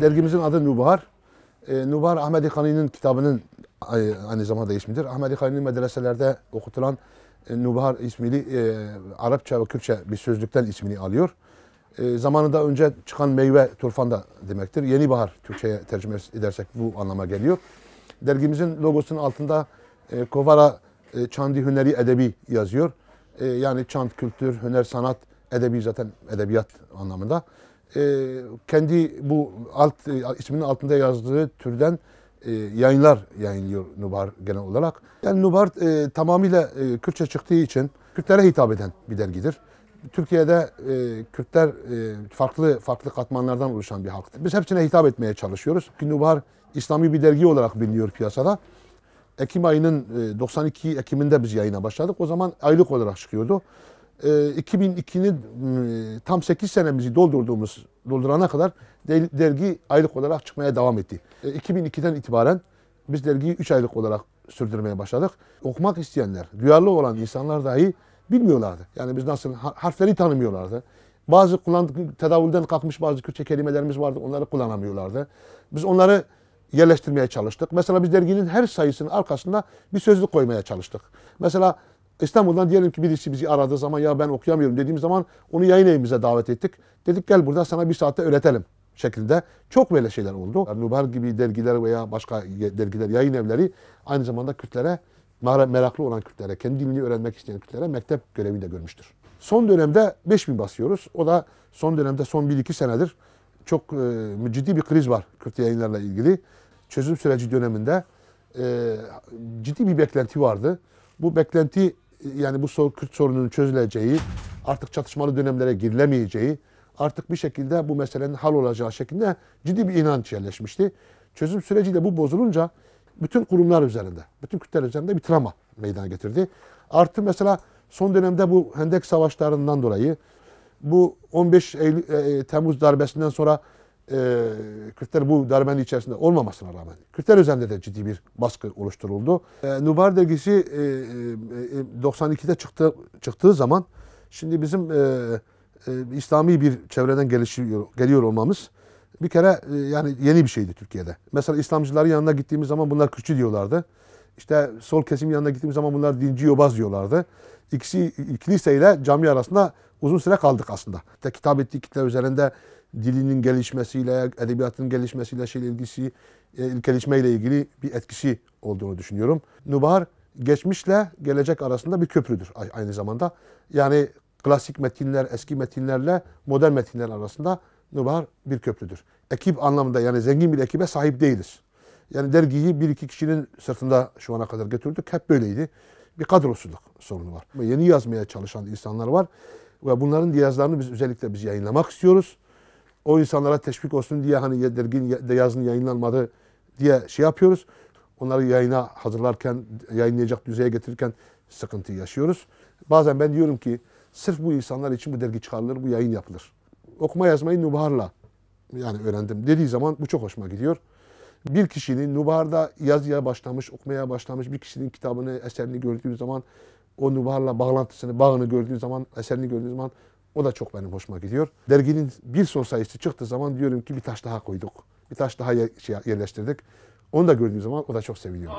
Dergimizin adı Nubahar. E, ee, Nubahar Ahmet Kani'nin kitabının aynı zamanda ismidir. Ahmet Kani'nin medreselerde okutulan e, Nubahar ismini e, Arapça ve Kürtçe bir sözlükten ismini alıyor. E, zamanında önce çıkan meyve turfan da demektir. Yeni bahar Türkçe'ye tercüme edersek bu anlama geliyor. Dergimizin logosunun altında e, Kovara e, Çandi Hüneri Edebi yazıyor. E, yani çant, kültür, hüner, sanat, edebi zaten edebiyat anlamında. E, kendi bu alt e, isminin altında yazdığı türden e, yayınlar yayınlıyor Nubar genel olarak. Yani Nubar e, tamamıyla e, Kürtçe çıktığı için Kürtlere hitap eden bir dergidir. Türkiye'de e, Kürtler e, farklı farklı katmanlardan oluşan bir halktır. Biz hepsine hitap etmeye çalışıyoruz. Nubahar İslami bir dergi olarak biliniyor piyasada. Ekim ayının e, 92 Ekim'inde biz yayına başladık. O zaman aylık olarak çıkıyordu. E, 2002'nin e, tam 8 senemizi doldurduğumuz doldurana kadar de- dergi aylık olarak çıkmaya devam etti. E, 2002'den itibaren biz dergiyi 3 aylık olarak sürdürmeye başladık. Okumak isteyenler, duyarlı olan insanlar dahi bilmiyorlardı. Yani biz nasıl ha- harfleri tanımıyorlardı. Bazı kullandık, tedavülden kalkmış bazı Kürtçe kelimelerimiz vardı. Onları kullanamıyorlardı. Biz onları yerleştirmeye çalıştık. Mesela biz derginin her sayısının arkasında bir sözlük koymaya çalıştık. Mesela İstanbul'dan diyelim ki birisi bizi aradığı zaman ya ben okuyamıyorum dediğim zaman onu yayın evimize davet ettik. Dedik gel burada sana bir saatte öğretelim şeklinde. Çok böyle şeyler oldu. Nubar gibi dergiler veya başka dergiler, yayın evleri aynı zamanda Kürtlere, mera- meraklı olan Kürtlere, kendi dilini öğrenmek isteyen Kürtlere mektep görevini de görmüştür. Son dönemde 5000 basıyoruz. O da son dönemde son 1-2 senedir çok e, ciddi bir kriz var Kürt yayınlarla ilgili. Çözüm süreci döneminde e, ciddi bir beklenti vardı. Bu beklenti e, yani bu sor, Kürt sorununun çözüleceği, artık çatışmalı dönemlere girilemeyeceği, artık bir şekilde bu meselenin hal olacağı şeklinde ciddi bir inanç yerleşmişti. Çözüm süreci de bu bozulunca bütün kurumlar üzerinde, bütün Kürtler üzerinde bir travma meydana getirdi. Artı mesela son dönemde bu Hendek Savaşlarından dolayı bu 15 Eylül, e, Temmuz darbesinden sonra e, Kürtler bu darbenin içerisinde olmamasına rağmen Kürtler üzerinde de ciddi bir baskı oluşturuldu. E, Nubar dergisi e, e, e, 92'de çıktı, çıktığı zaman şimdi bizim e, e, İslami bir çevreden gelişiyor, geliyor olmamız bir kere e, yani yeni bir şeydi Türkiye'de. Mesela İslamcıların yanına gittiğimiz zaman bunlar Kürtçü diyorlardı. İşte sol kesim yanına gittiğimiz zaman bunlar dinci yobaz diyorlardı. İkisi kiliseyle cami arasında uzun süre kaldık aslında. İşte kitap ettiği kitler üzerinde dilinin gelişmesiyle, edebiyatın gelişmesiyle, şeyle ilgisi, e, gelişmeyle ilgili bir etkisi olduğunu düşünüyorum. Nubahar geçmişle gelecek arasında bir köprüdür aynı zamanda. Yani klasik metinler, eski metinlerle modern metinler arasında Nubahar bir köprüdür. Ekip anlamında yani zengin bir ekibe sahip değiliz. Yani dergiyi bir iki kişinin sırtında şu ana kadar götürdük. Hep böyleydi. Bir kadrosuzluk sorunu var. Yeni yazmaya çalışan insanlar var. Ve bunların yazılarını biz özellikle biz yayınlamak istiyoruz. O insanlara teşvik olsun diye hani derginin de yazının yayınlanmadı diye şey yapıyoruz. Onları yayına hazırlarken, yayınlayacak düzeye getirirken sıkıntı yaşıyoruz. Bazen ben diyorum ki sırf bu insanlar için bu dergi çıkarılır, bu yayın yapılır. Okuma yazmayı Nubahar'la yani öğrendim dediği zaman bu çok hoşuma gidiyor. Bir kişinin Nubahar'da yazıya başlamış, okumaya başlamış bir kişinin kitabını, eserini gördüğü zaman o Nubahar'la bağlantısını, bağını gördüğü zaman, eserini gördüğü zaman o da çok benim hoşuma gidiyor. Derginin bir son sayısı çıktığı zaman diyorum ki bir taş daha koyduk. Bir taş daha şey yerleştirdik. Onu da gördüğüm zaman o da çok seviniyor.